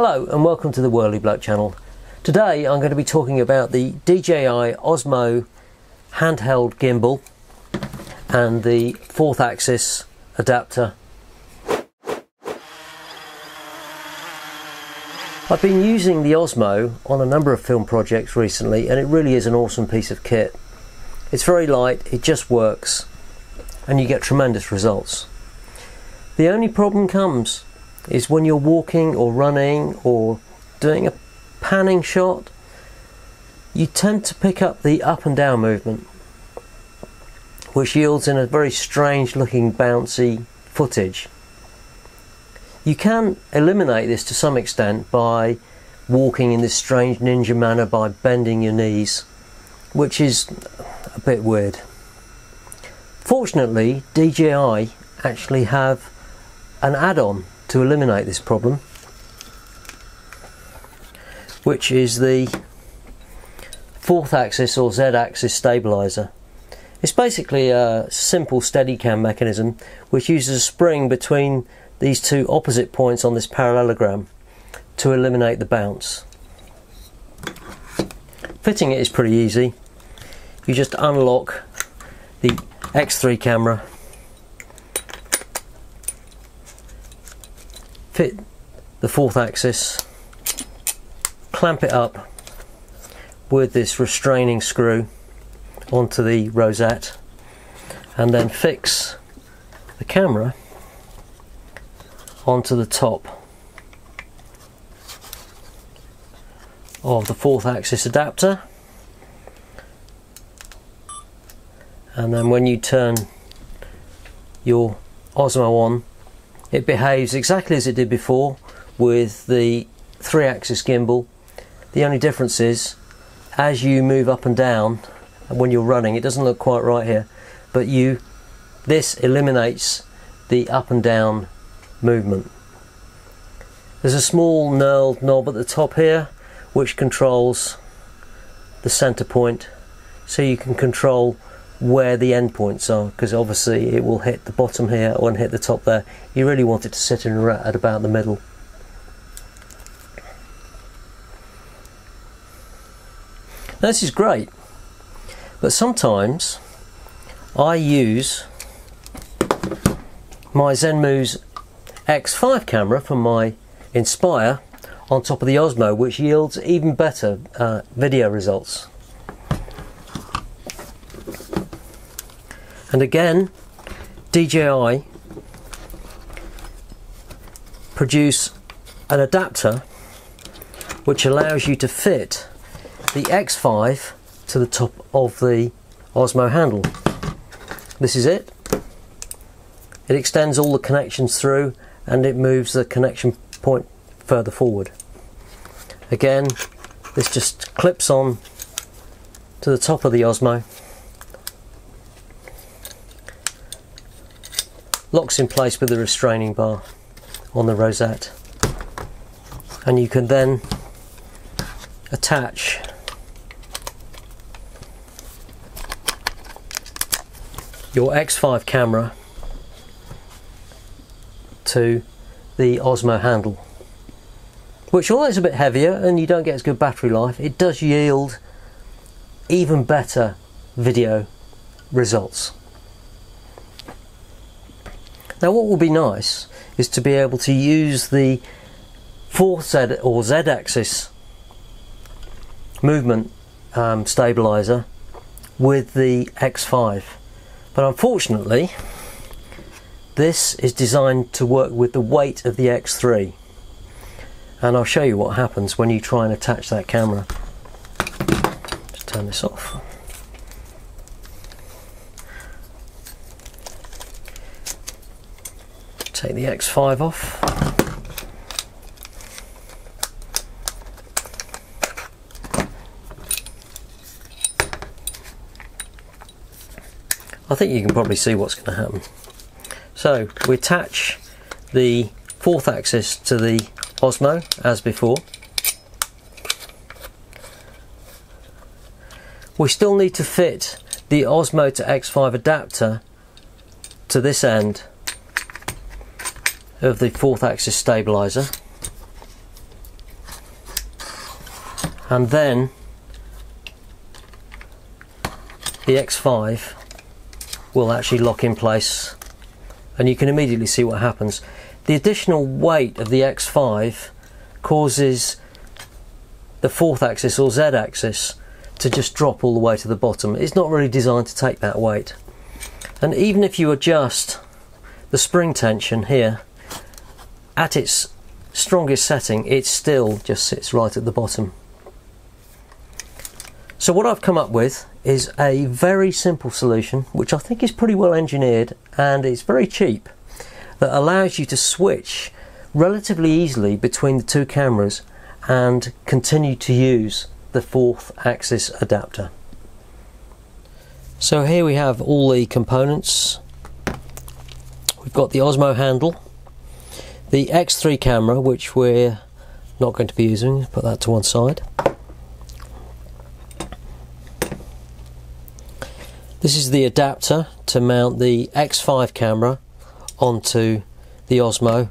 Hello and welcome to the Whirly Bloke channel. Today I'm going to be talking about the DJI Osmo handheld gimbal and the fourth axis adapter. I've been using the Osmo on a number of film projects recently and it really is an awesome piece of kit. It's very light, it just works and you get tremendous results. The only problem comes is when you're walking or running or doing a panning shot, you tend to pick up the up and down movement, which yields in a very strange looking bouncy footage. You can eliminate this to some extent by walking in this strange ninja manner by bending your knees, which is a bit weird. Fortunately, DJI actually have an add-on to eliminate this problem, which is the fourth axis or Z axis stabilizer. It's basically a simple Steadicam mechanism which uses a spring between these two opposite points on this parallelogram to eliminate the bounce. Fitting it is pretty easy. You just unlock the X3 camera fit the fourth axis, clamp it up with this restraining screw onto the rosette and then fix the camera onto the top of the fourth axis adapter. And then when you turn your Osmo on it behaves exactly as it did before with the three axis gimbal. The only difference is as you move up and down when you're running, it doesn't look quite right here, but you this eliminates the up and down movement. There's a small knurled knob at the top here which controls the center point so you can control where the endpoints are because obviously it will hit the bottom here or hit the top there. You really want it to sit in at about the middle. Now, this is great, but sometimes I use my Zenmuse X5 camera from my Inspire on top of the Osmo, which yields even better uh, video results. And again, DJI produce an adapter which allows you to fit the X5 to the top of the Osmo handle. This is it. It extends all the connections through and it moves the connection point further forward. Again, this just clips on to the top of the Osmo in place with the restraining bar on the rosette. And you can then attach your X5 camera to the Osmo handle which although it's a bit heavier and you don't get as good battery life it does yield even better video results now what will be nice is to be able to use the 4Z or Z axis movement um, stabilizer with the X5 but unfortunately this is designed to work with the weight of the X3 and I'll show you what happens when you try and attach that camera. Just turn this off Take the X5 off. I think you can probably see what's going to happen. So we attach the fourth axis to the Osmo as before. We still need to fit the Osmo to X5 adapter to this end of the fourth axis stabilizer and then the X5 will actually lock in place and you can immediately see what happens. The additional weight of the X5 causes the fourth axis or Z axis to just drop all the way to the bottom. It's not really designed to take that weight. And even if you adjust the spring tension here at its strongest setting, it still just sits right at the bottom. So what I've come up with is a very simple solution, which I think is pretty well engineered and it's very cheap, that allows you to switch relatively easily between the two cameras and continue to use the fourth axis adapter. So here we have all the components. We've got the Osmo handle, the X3 camera, which we're not going to be using, put that to one side. This is the adapter to mount the X5 camera onto the Osmo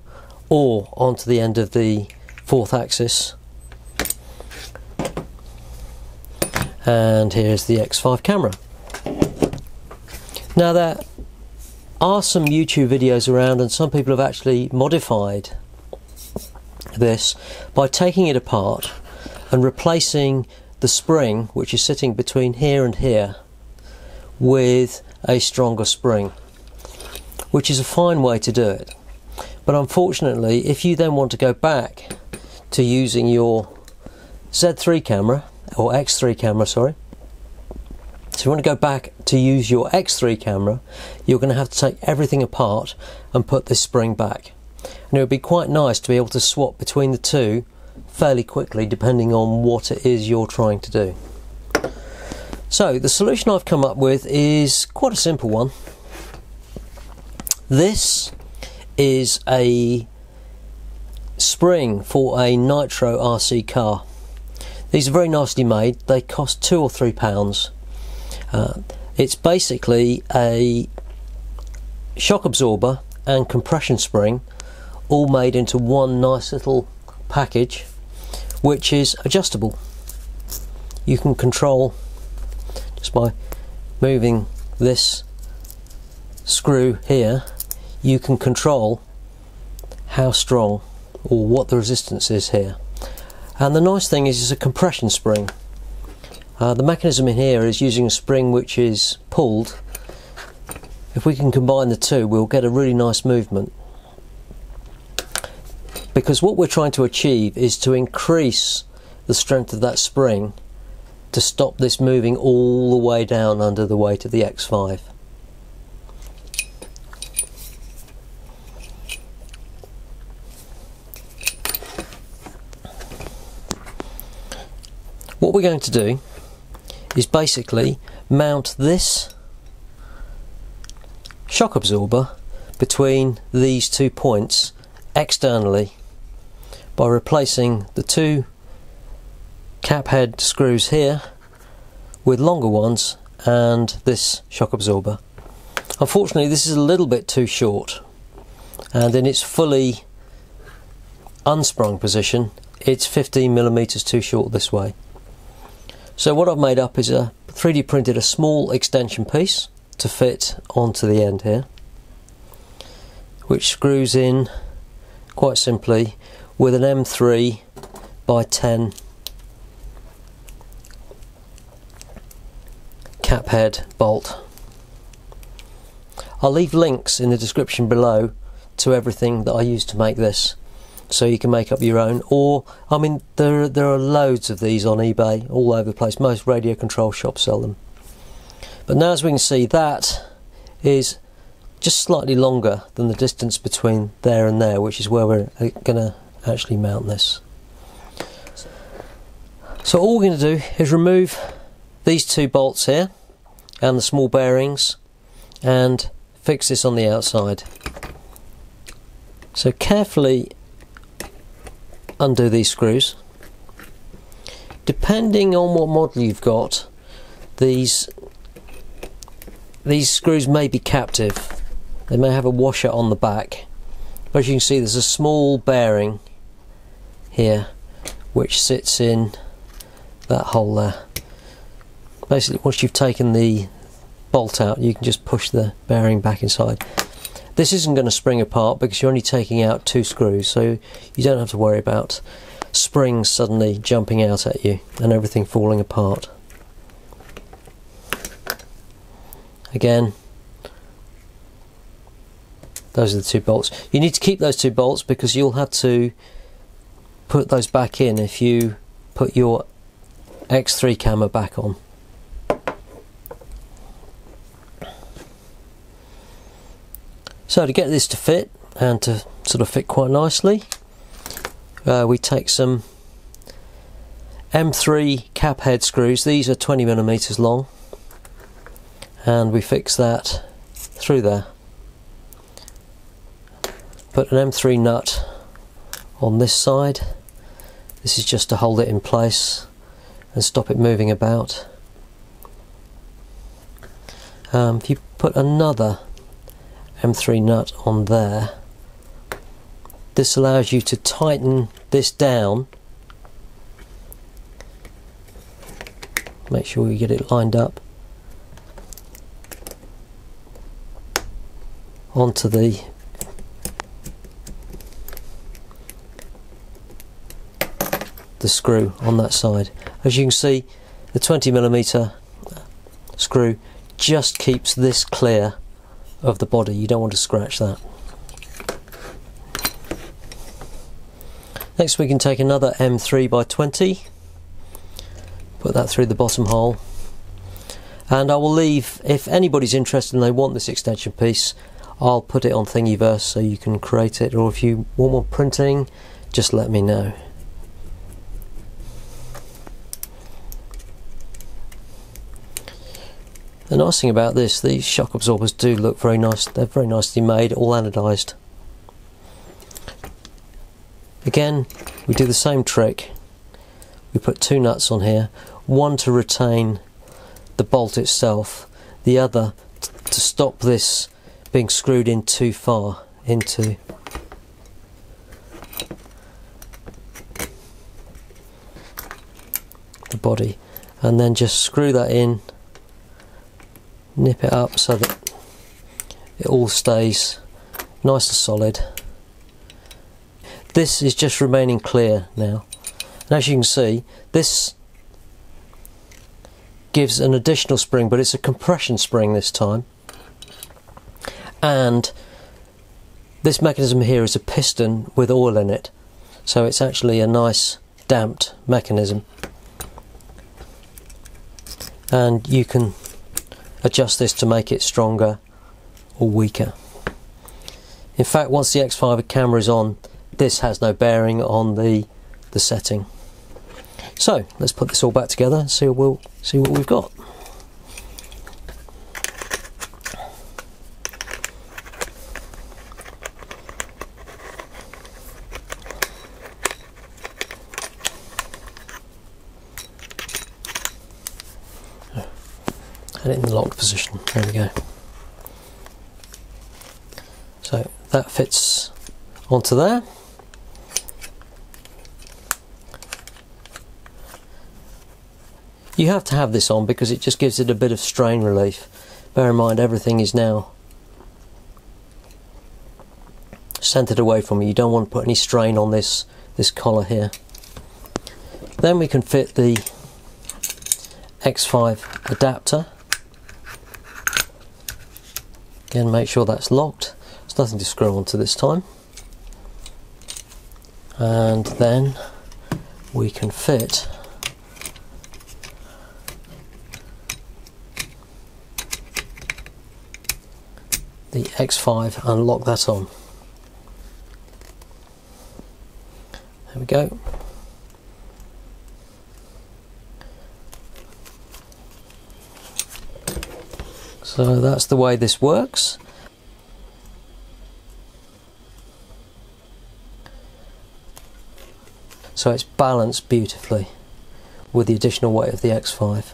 or onto the end of the fourth axis. And here's the X5 camera. Now there are some YouTube videos around and some people have actually modified this by taking it apart and replacing the spring which is sitting between here and here with a stronger spring, which is a fine way to do it. But unfortunately, if you then want to go back to using your Z3 camera, or X3 camera, sorry, so you want to go back to use your X3 camera, you're going to have to take everything apart and put this spring back. And it would be quite nice to be able to swap between the two fairly quickly depending on what it is you're trying to do. So the solution I've come up with is quite a simple one. This is a spring for a nitro RC car. These are very nicely made. They cost two or three pounds. Uh, it's basically a shock absorber and compression spring all made into one nice little package which is adjustable. You can control just by moving this screw here you can control how strong or what the resistance is here and the nice thing is it's a compression spring uh, the mechanism in here is using a spring which is pulled if we can combine the two we'll get a really nice movement because what we're trying to achieve is to increase the strength of that spring to stop this moving all the way down under the weight of the X5. What we're going to do is basically mount this shock absorber between these two points externally by replacing the two cap head screws here with longer ones and this shock absorber. Unfortunately this is a little bit too short and in its fully unsprung position it's 15 millimeters too short this way. So what I've made up is a 3D printed a small extension piece to fit onto the end here which screws in quite simply with an M3 by 10 cap head bolt. I'll leave links in the description below to everything that I used to make this so you can make up your own or I mean there there are loads of these on eBay all over the place. Most radio control shops sell them. But now as we can see that is just slightly longer than the distance between there and there which is where we're uh, going to actually mount this. So all we're going to do is remove these two bolts here and the small bearings and fix this on the outside. So carefully undo these screws. Depending on what model you've got, these these screws may be captive. They may have a washer on the back. But as you can see there's a small bearing here which sits in that hole there. Basically, once you've taken the bolt out, you can just push the bearing back inside. This isn't going to spring apart because you're only taking out two screws, so you don't have to worry about springs suddenly jumping out at you and everything falling apart. Again, those are the two bolts. You need to keep those two bolts because you'll have to put those back in if you put your X3 camera back on. So to get this to fit and to sort of fit quite nicely, uh, we take some M3 cap head screws. These are 20 millimeters long, and we fix that through there. Put an M3 nut on this side. This is just to hold it in place and stop it moving about. Um, if you put another M3 nut on there. This allows you to tighten this down. Make sure you get it lined up onto the the screw on that side. As you can see, the 20 millimeter screw just keeps this clear of the body. You don't want to scratch that. Next we can take another M3 by 20, put that through the bottom hole, and I will leave, if anybody's interested and they want this extension piece, I'll put it on Thingiverse so you can create it, or if you want more printing, just let me know. The nice thing about this, these shock absorbers do look very nice. They're very nicely made, all anodized. Again, we do the same trick. We put two nuts on here, one to retain the bolt itself, the other to stop this being screwed in too far into the body and then just screw that in nip it up so that it all stays nice and solid. This is just remaining clear now. And as you can see, this gives an additional spring, but it's a compression spring this time. And this mechanism here is a piston with oil in it. So it's actually a nice damped mechanism. And you can adjust this to make it stronger or weaker. In fact, once the X5 camera is on, this has no bearing on the, the setting. So let's put this all back together and see, we'll, see what we've got. It in the locked position. There we go. So that fits onto there. You have to have this on because it just gives it a bit of strain relief. Bear in mind everything is now centered away from you. You don't want to put any strain on this this collar here. Then we can fit the X5 adapter Again, make sure that's locked. There's nothing to screw onto this time. And then we can fit the X5 and lock that on. There we go. So that's the way this works. So it's balanced beautifully with the additional weight of the X5.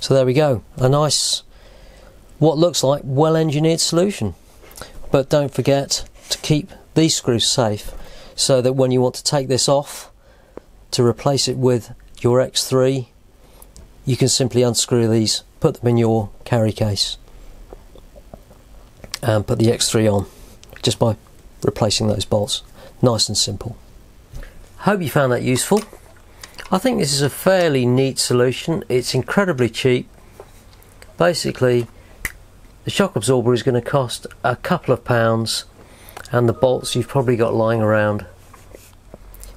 So there we go, a nice, what looks like well engineered solution. But don't forget to keep these screws safe so that when you want to take this off, to replace it with your X3 you can simply unscrew these put them in your carry case and put the X3 on just by replacing those bolts. Nice and simple. Hope you found that useful. I think this is a fairly neat solution. It's incredibly cheap. Basically the shock absorber is going to cost a couple of pounds and the bolts you've probably got lying around.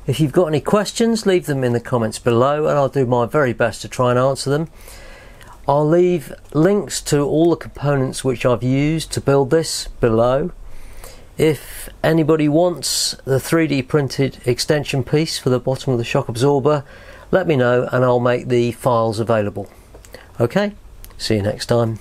If you've got any questions leave them in the comments below and I'll do my very best to try and answer them. I'll leave links to all the components which I've used to build this below. If anybody wants the 3D printed extension piece for the bottom of the shock absorber let me know and I'll make the files available. Okay, see you next time.